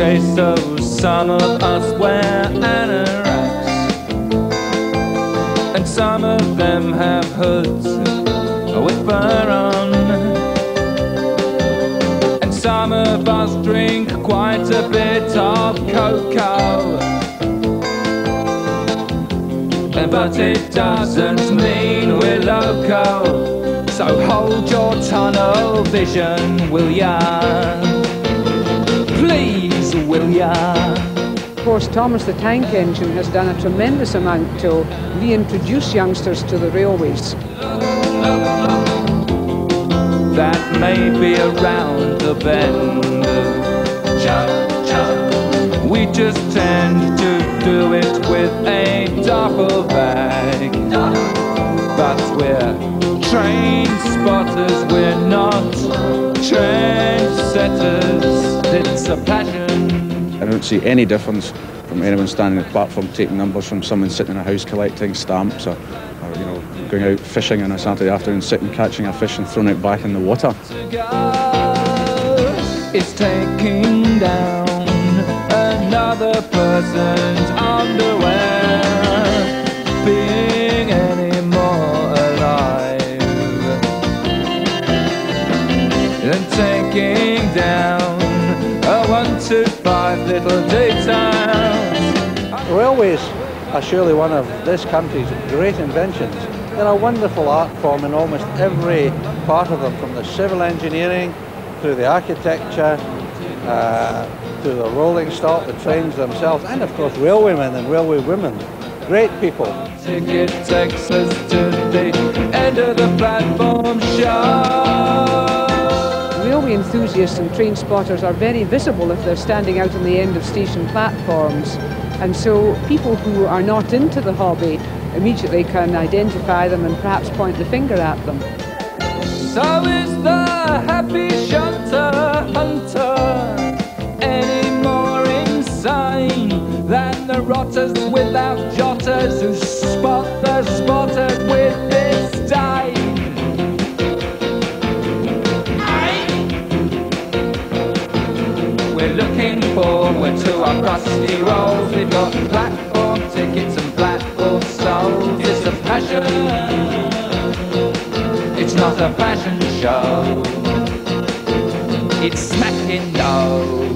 So some of us wear anoraks, and some of them have hoods with fur on. And some of us drink quite a bit of cocoa. But it doesn't mean we're loco. So hold your tunnel vision, will ya? Please, will ya? Of course, Thomas the Tank Engine has done a tremendous amount to reintroduce youngsters to the railways. That may be around the bend. Chug, chug. We just tend to do it with a duffel bag. But we're train spotters, we're not trendsetters. It's a passion. I don't see any difference from anyone standing on the platform taking numbers from someone sitting in a house collecting stamps or, or you know, going out fishing on a Saturday afternoon, sitting catching a fish and throwing it back in the water. It's taking down another person's underwear, little daytowns. Railways are surely one of this country's great inventions. They're a wonderful art form in almost every part of them, from the civil engineering through the architecture, uh, to the rolling stock, the trains themselves, and of course railwaymen and railway women. Great people. Ticket takes us to the end of the platform show. Railway enthusiasts and train spotters are very visible if they're standing out on the end of station platforms. And so people who are not into the hobby immediately can identify them and perhaps point the finger at them. So is the happy shunter hunter any more insane than the rotters without jotters forward to our crusty rolls. We've got platform tickets and platform souls. It's a passion. It's not a fashion show. It's smacking dough.